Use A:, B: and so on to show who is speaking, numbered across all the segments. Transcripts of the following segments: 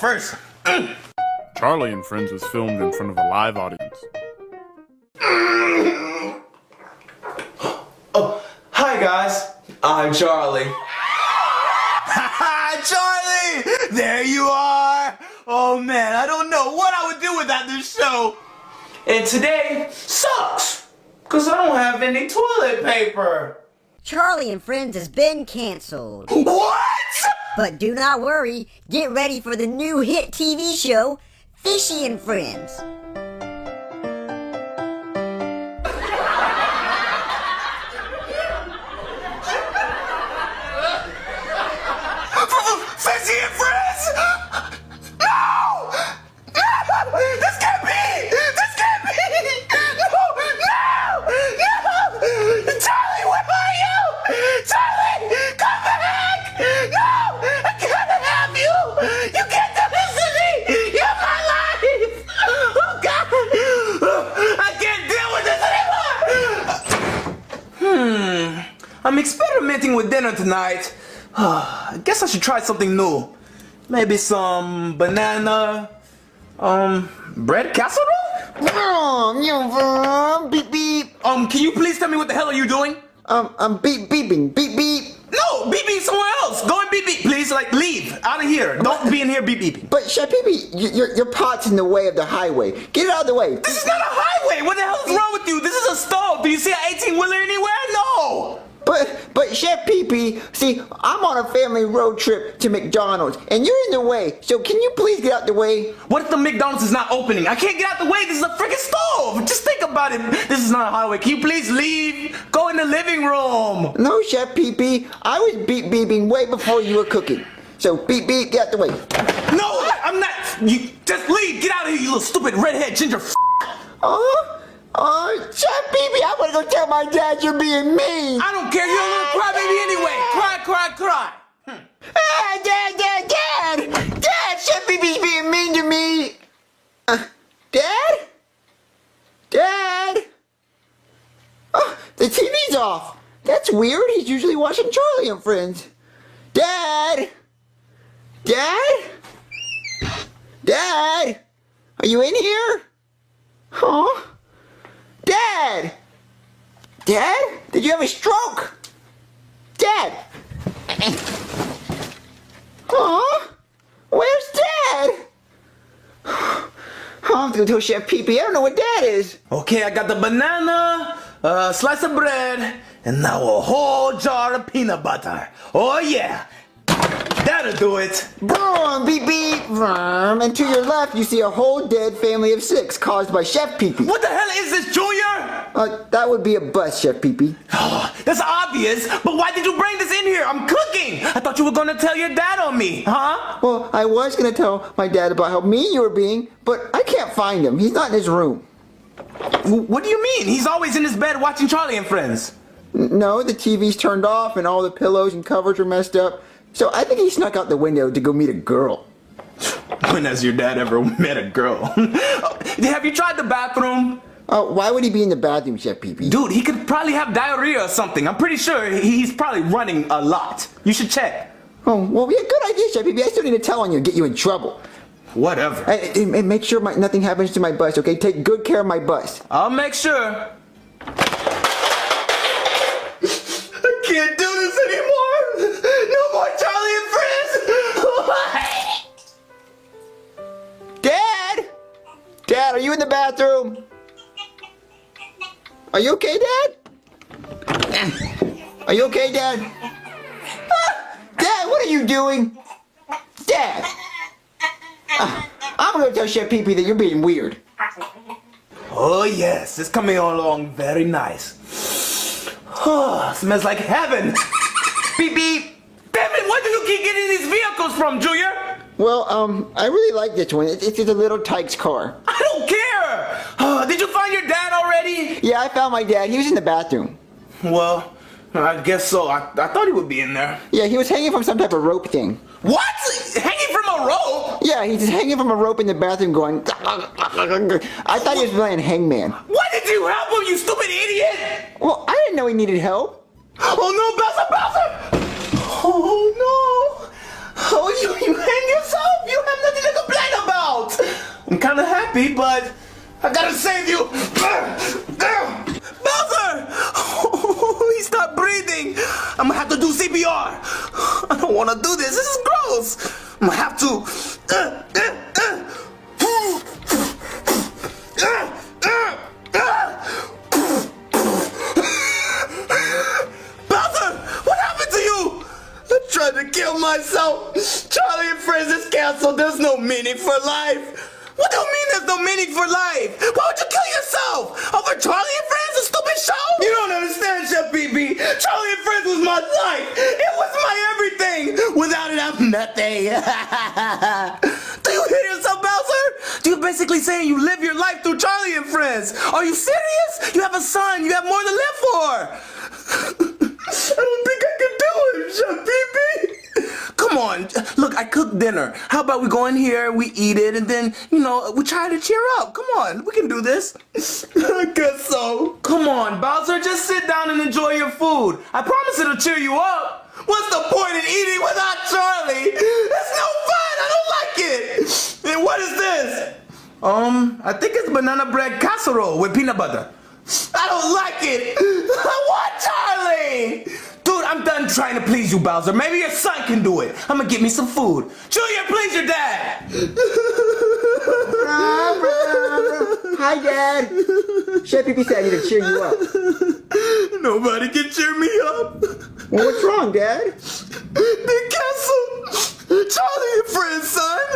A: Gotta turn it on first.
B: Charlie and Friends was filmed in front of a live audience.
A: Oh, hi guys. I'm Charlie. Charlie! There you are! Oh man, I don't know what I would do without this show. And today sucks, because I don't have any toilet paper.
C: Charlie and Friends has been canceled.
A: What?
C: But do not worry, get ready for the new hit TV show, Fishy and Friends.
A: I'm experimenting with dinner tonight. I guess I should try something new. Maybe some banana, um, bread casserole?
D: Um, you um, beep beep.
A: Um, can you please tell me what the hell are you doing?
D: Um, I'm beep beeping, beep beep.
A: No, beep beep somewhere else. Go and beep beep, please. Like, leave out of here. Don't be in here beep beeping.
D: But Chef Pee Pee, your your pot's in the way of the highway. Get it out of the way.
A: This is not a highway. What the hell is wrong with you? This is a stove. Do you see an 18 wheeler anywhere?
D: But but Chef Pee Pee, see, I'm on a family road trip to McDonald's, and you're in the way. So can you please get out the way?
A: What if the McDonald's is not opening? I can't get out the way. This is a freaking stove. Just think about it. This is not a highway. Can you please leave? Go in the living room.
D: No, Chef Pee Pee, I was beep beeping way before you were cooking. So beep beep, get out the way.
A: No, I'm not. You just leave. Get out of here, you little stupid redhead ginger. F-
D: Oh, oh, Chef Pee Pee, I want to go tell my dad you're being mean.
A: I don't care. You're a little crybaby anyway. Cry, cry, cry.
D: Ah, Dad, Dad, Dad! Dad, Chef Pee's being mean to me! Uh, Dad? Dad? Oh, the TV's off. That's weird. He's usually watching Charlie and Friends. Dad? Dad? Dad? Are you in here? Huh? Dad? Dad? Did you have a stroke? Dad? Huh? Where's Dad? I'm gonna tell Chef Pee Pee. I don't know what Dad is.
A: Okay, I got the banana, a slice of bread, and now a whole jar of peanut butter. Oh yeah, that'll do it.
D: Boom, beep beep, vroom. And to your left, you see a whole dead family of six caused by Chef Pee Pee.
A: What the hell is this, Junior?
D: Uh, that would be a bus, Chef Pee Pee.
A: Oh, that's obvious, but why did you bring this in here? I'm cooking. I thought you were gonna tell your dad on me, huh?
D: Well, I was gonna tell my dad about how mean you were being, but I can't find him. He's not in his room.
A: What do you mean? He's always in his bed watching Charlie and Friends.
D: No, the TV's turned off and all the pillows and covers are messed up. So I think he snuck out the window to go meet a girl.
A: When has your dad ever met a girl? Have you tried the bathroom?
D: Oh, why would he be in the bathroom, Chef Pee Pee?
A: Dude, he could probably have diarrhea or something. I'm pretty sure he's probably running a lot. You should check.
D: Oh, well, yeah, good idea, Chef Pee Pee. I still need to tell on you and get you in trouble.
A: Whatever.
D: And, and- and make sure my, nothing happens to my bus, okay? Take good care of my bus.
A: I'll make sure.
D: In the bathroom? Are you okay, Dad? Are you okay, Dad? Ah, Dad, what are you doing? Dad! Ah, I'm gonna tell Chef Pee Pee that you're being weird.
A: oh yes, it's coming along very nice. Oh, smells like heaven. beep beep. Damn it, where do you keep getting these vehicles from, Junior?
D: Well, um, I really like this one. It's, it's a little Tikes car.
A: I don't care. Uh, did you find your dad already?
D: Yeah, I found my dad. He was in the bathroom.
A: Well, I guess so. I, I thought he would be in there.
D: Yeah, he was hanging from some type of rope thing.
A: What? Hanging from a rope?
D: Yeah, he's just hanging from a rope in the bathroom going. I thought he was playing hangman.
A: Why did you help him, you stupid idiot?
D: Well, I didn't know he needed help.
A: Oh no, Bowser, Bowser! Oh no! Oh, you, you hang yourself! You have nothing to complain about! I'm kinda happy, but I gotta save you! Bowser! Oh, he stopped breathing! I'm gonna have to do CPR! I don't wanna do this, this is gross! I'm gonna have to. Bowser! What happened to you? I tried to kill myself. Charlie and Friends is canceled. There's no meaning for life. What do you mean no meaning for life? Why would you kill yourself? Over Charlie and Friends, a stupid show? You don't understand, Chef Pee Pee. Charlie and Friends was my life. It was my everything. Without it, I'm nothing. do you hear yourself, Bowser? You're basically saying you live your life through Charlie and Friends. Are you serious? You have a son. You have more to live for. I don't think I can do it, Chef Pee Pee. Come on, cooked dinner. How about we go in here, we eat it, and then, you know, we try to cheer up. Come on, we can do this. I guess so. Come on, Bowser, just sit down and enjoy your food. I promise it'll cheer you up. What's the point in eating without Charlie? It's no fun. I don't like it. And what is this? Um, I think it's banana bread casserole with peanut butter. I don't like it. I want Charlie. Dude, I'm done trying to please you, Bowser. Maybe your son can do it. I'm gonna get me some food. Junior, please your dad.
D: Hi, Dad. Chef Pee said I need to cheer you up.
A: Nobody can cheer me up.
D: Well, what's wrong, Dad?
A: The castle! Charlie and Friends, son.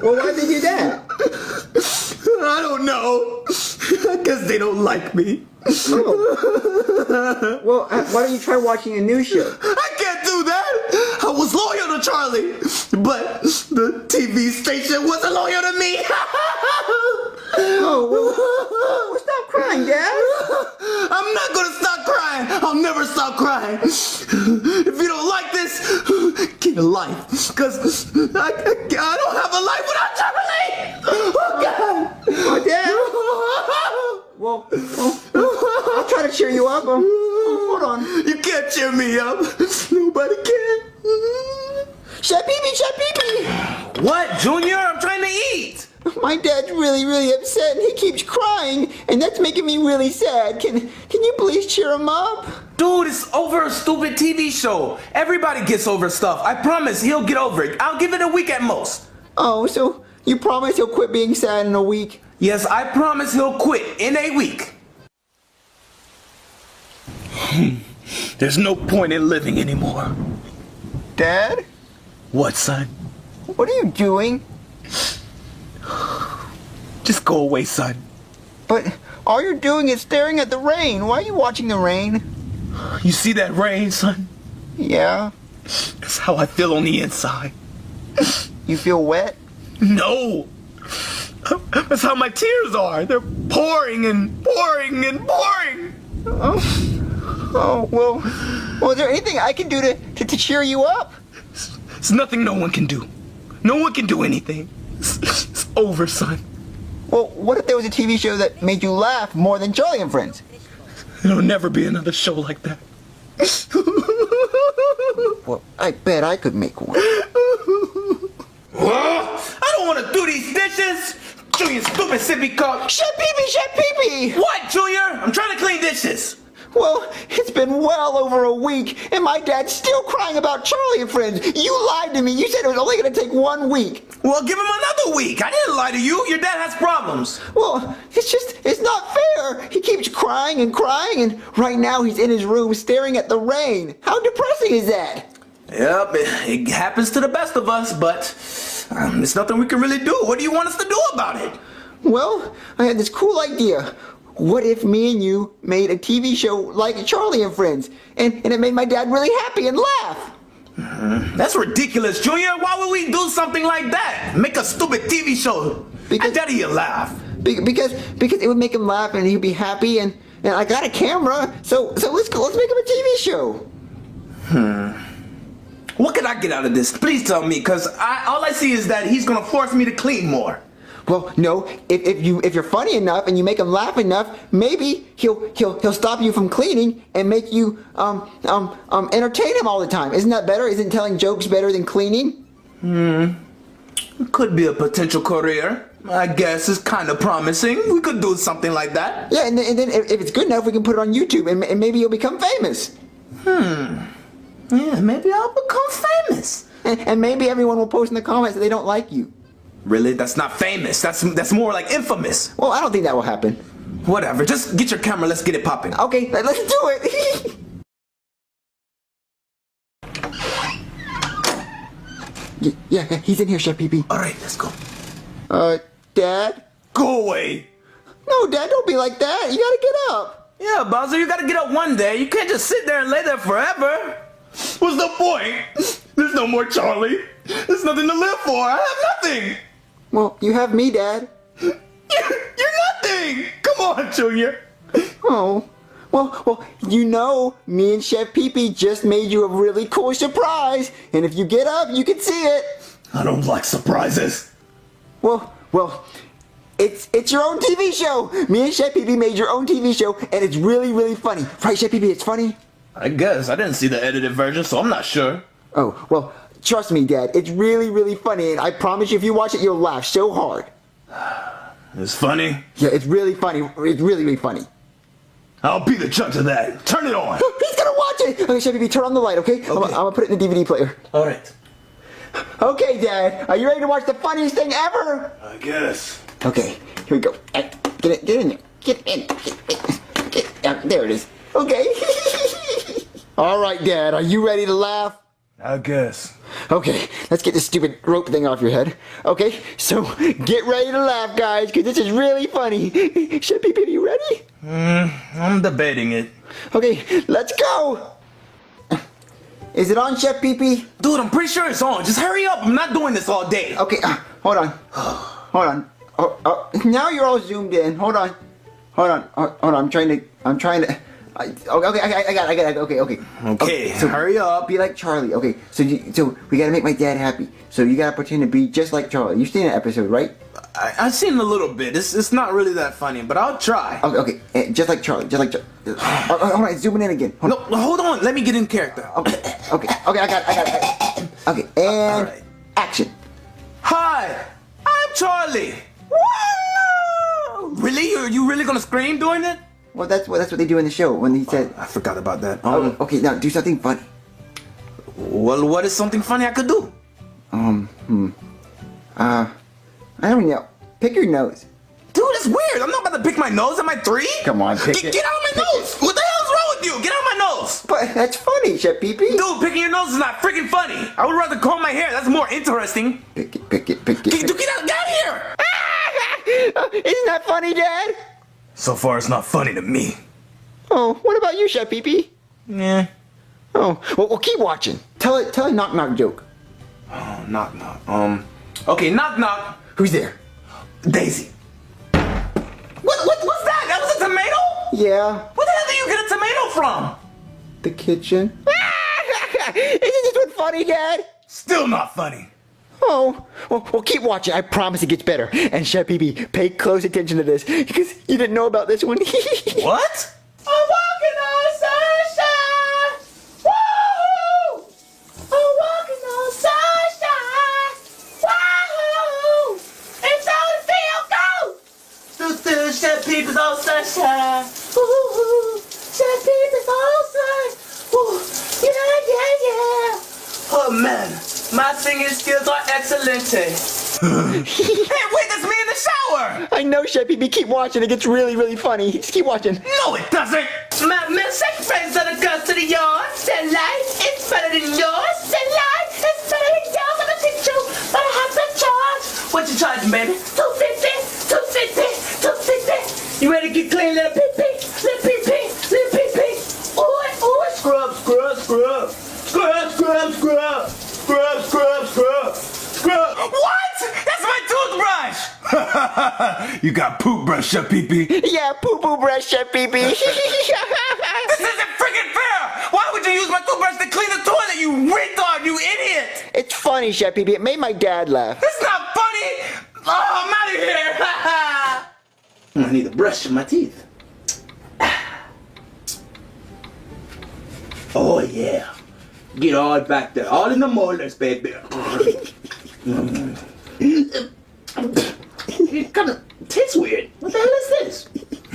D: Well, why'd they do that?
A: I don't know. I guess they don't like me.
D: Oh. Well, uh, why don't you try watching a new show?
A: I can't do that. I was loyal to Charlie, but the TV station wasn't loyal to me.
D: Oh, well, well, stop crying, Dad.
A: I'm not gonna stop crying. I'll never stop crying. If you don't like this, get a life. Cause I, I, I don't have a life without Charlie. Oh God.
D: Oh, Dad. Well, well, I'll try to cheer you up. Um, hold on.
A: You can't cheer me up. Nobody can.
D: Chef Pee
A: What, Junior? I'm trying to eat.
D: My dad's really, really upset and he keeps crying, and that's making me really sad. Can, can you please cheer him up?
A: Dude, it's over a stupid TV show. Everybody gets over stuff. I promise he'll get over it. I'll give it a week at most.
D: Oh, so you promise he'll quit being sad in a week?
A: Yes, I promise he'll quit in a week. Hmm. There's no point in living anymore.
D: Dad?
A: What, son?
D: What are you doing?
A: Just go away, son.
D: But all you're doing is staring at the rain. Why are you watching the rain?
A: You see that rain, son?
D: Yeah.
A: That's how I feel on the inside.
D: You feel wet?
A: No! That's how my tears are. They're pouring and pouring and pouring.
D: Oh. Oh, well. Well, is there anything I can do to, to, to cheer you up?
A: It's nothing no one can do. No one can do anything. It's, it's over, son.
D: Well, what if there was a TV show that made you laugh more than Charlie and Friends?
A: There'll never be another show like that.
D: Well, I bet I could make one.
A: I don't want to do these dishes. Junior, stupid sippy cup.
D: Chef Pee Chef Pee
A: What, Junior? I'm trying to clean dishes.
D: Well, it's been well over a week, and my dad's still crying about Charlie and Friends. You lied to me. You said it was only going to take one week.
A: Well, give him another week. I didn't lie to you. Your dad has problems.
D: Well, it's just, it's not fair. He keeps crying and crying, and right now he's in his room staring at the rain. How depressing is that?
A: Yep, it, it happens to the best of us, but um, it's nothing we can really do. What do you want us to do about it?
D: Well, I had this cool idea. What if me and you made a TV show like Charlie and Friends, and, and it made my dad really happy and laugh?
A: That's ridiculous, Junior. Why would we do something like that? Make a stupid TV show.
D: Because-
A: dare you laugh.
D: Be- because because it would make him laugh and he'd be happy and and I got a camera, so so let's go. Let's make him a TV show.
A: What can I get out of this? Please tell me, cause I, all I see is that he's gonna force me to clean more.
D: Well, no. If, if you if you're funny enough and you make him laugh enough, maybe he'll he'll he'll stop you from cleaning and make you um um um entertain him all the time. Isn't that better? Isn't telling jokes better than cleaning? Hmm.
A: Could be a potential career. I guess it's kind of promising. We could do something like that.
D: Yeah, and then, and then if, it's good enough, we can put it on YouTube and, and maybe you'll become famous.
A: Yeah, maybe I'll become famous.
D: And, and maybe everyone will post in the comments that they don't like you.
A: Really? That's not famous. That's that's more like infamous.
D: Well, I don't think that will happen.
A: Whatever. Just get your camera. Let's get it popping.
D: Okay, let- let's do it. Yeah, yeah, he's in here, Chef Pee
A: All right, let's go.
D: Uh, Dad?
A: Go away.
D: No, Dad, don't be like that. You gotta get up.
A: Yeah, Bowser, you gotta get up one day. You can't just sit there and lay there forever. What's the point? There's no more Charlie. There's nothing to live for. I have nothing.
D: Well, you have me, Dad.
A: You're, nothing. Come on, Junior.
D: Oh. Well, well, you know, me and Chef Pee Pee just made you a really cool surprise, and if you get up, you can see it.
A: I don't like surprises.
D: Well, well, it's it's your own TV show. Me and Chef Pee Pee made your own TV show, and it's really, really funny. Right, Chef Pee Pee? It's funny.
A: I guess. I didn't see the edited version, so I'm not sure.
D: Oh, well, trust me, Dad. It's really, really funny, and I promise you, if you watch it, you'll laugh so hard.
A: It's funny.
D: Yeah, it's really funny. It's really, really funny.
A: I'll be the judge of that. Turn it on.
D: He's gonna watch it. Okay, Pee, turn on the light, okay? I'm, I'm gonna put it in the DVD player.
A: All right.
D: Okay, Dad. Are you ready to watch the funniest thing ever?
A: I guess.
D: Okay, here we go. Get it, get in there. Get in. Get, in. get, uh, there it is. Okay. All right, Dad. Are you ready to laugh?
A: I guess.
D: Okay, let's get this stupid rope thing off your head. Okay, so get ready to laugh, guys, because this is really funny. Chef Pee Pee, you ready?
A: I'm debating it.
D: Okay, let's go. Is it on, Chef Pee Pee?
A: Dude, I'm pretty sure it's on. Just hurry up. I'm not doing this all day.
D: Okay, uh, hold on. Hold on. Oh, oh, now you're all zoomed in. Hold on. Hold on. Hold hold on. I'm trying to. I'm trying to. I, okay, I, I got it. I got it. Okay, okay.
A: Okay, so hurry up.
D: Be like Charlie. Okay, so you, so we gotta make my dad happy. So you gotta pretend to be just like Charlie. You've seen that episode, right?
A: I, I've seen a little bit. It's, it's not really that funny, but I'll try.
D: Okay, okay. eh, Just like Charlie. Just like Charlie. Oh, uh, oh, uh, hold on. Zooming in again. Hold
A: No, hold on. Let me get in character.
D: Okay, okay, okay. I got it. I got it. I got. Okay, uh, and
A: Alright.
D: action.
A: Hi, I'm Charlie. Woo! Really? Are you really gonna scream doing it?
D: Well, that's what that's what they do in the show when he said.
A: I forgot about that.
D: Oh,
A: Um,
D: okay, now do something funny.
A: well, what is something funny I could do?
D: Um, hmm. Uh, I don't know. Pick your nose.
A: Dude, it's weird. I'm not about to pick my nose. Am I three?
D: Come on, pick
A: get,
D: it.
A: Get out of my nose. What the hell's wrong with you? Get out of my nose.
D: But that's funny, Chef Pee Pee.
A: Dude, picking your nose is not freaking funny. I would rather comb my hair. That's more interesting.
D: Pick it, pick it, pick it.
A: Get,
D: pick
A: get out, get out of here.
D: Isn't that funny, Dad?
A: So far, it's not funny to me.
D: Oh, what about you, Chef Pee Pee?
A: Yeah.
D: Oh, well, well, keep watching. Tell it, tell a knock knock joke.
A: Oh, knock knock. Um. Okay, knock knock.
D: Who's there?
A: Daisy. What? What? What's that? That was a tomato?
D: Yeah,
A: Where the hell did you get a tomato from?
D: the kitchen. Isn't this one funny, Dad?
A: Still not funny.
D: Oh, well, well, keep watching. I promise it gets better. And Chef Pee, pay close attention to this because you didn't know about this one.
A: What? I'm walking on sunshine. Woo! I'm walking on sunshine. Woo! It's all the feel go. Do do Chef Peepers on sunshine. Chef on sunshine. Woo! Yeah, yeah, yeah. Oh man, my singing skills are excellent. hey, wait, that's me in the shower.
D: I know, Chef Pee Pee. Keep watching. It gets really, really funny. Just keep watching.
A: No, it doesn't. My milkshake friends are the girls to the yard. Said life is better than yours. Said life is better than yours. I'm gonna teach you, but I have to charge. What you charging, baby? Two fifty, two fifty, two fifty. You ready to get clean, little pee pee, little pee pee, little pee pee? Ooh, ooh, scrub, scrub, scrub, scrub, scrub, scrub scrub, scrub, scrub, scrub. What? That's my toothbrush! you got poop brush up, pee pee.
D: Yeah, poo poo brush up, pee pee.
A: this isn't freaking fair! Why would you use my toothbrush to clean the toilet, you retard, you idiot?
D: It's funny, Chef Pee Pee. It made my dad laugh.
A: That's not funny! Oh, I'm out of here! I need a brush in my teeth. Oh, yeah. Get all back there, all in the molars, baby. it kind of tastes weird. What the hell is this?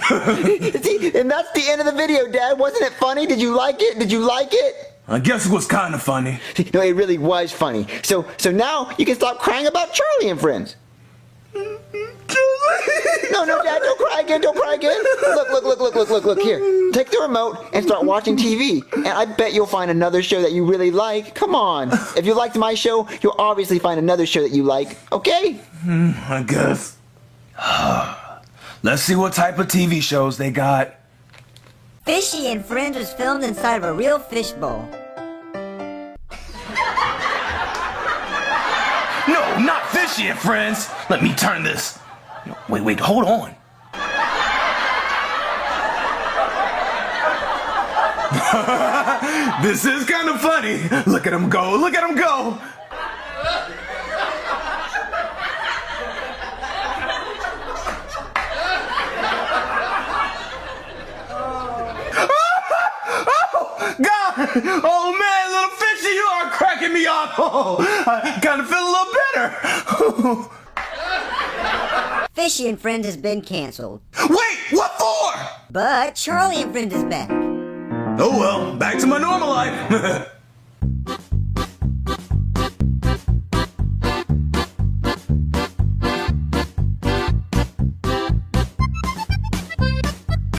D: And that's the end of the video, Dad. Wasn't it funny? Did you like it? Did you like it?
A: I guess it was kind of funny.
D: No, it really was funny. So, so now you can stop crying about Charlie and friends. No, no, Dad, don't cry again. Don't cry again. Look, look, look, look, look, look, look. Here, take the remote and start watching TV. And I bet you'll find another show that you really like. Come on. If you liked my show, you'll obviously find another show that you like. Okay?
A: Hmm, I guess. Let's see what type of TV shows they got.
C: Fishy and Friends was filmed inside of a real fishbowl.
A: No, not fishy and friends. Let me turn this. No, wait, wait, hold on. this is kind of funny. Look at him go. Look at him go. Oh, God! Oh man, little fishy, you are cracking me up. Oh, I kind of feel a little better.
C: Fishy and Friends has been canceled.
A: Wait, what for?
C: But Charlie and Friends is back.
A: Oh well, back to my normal life.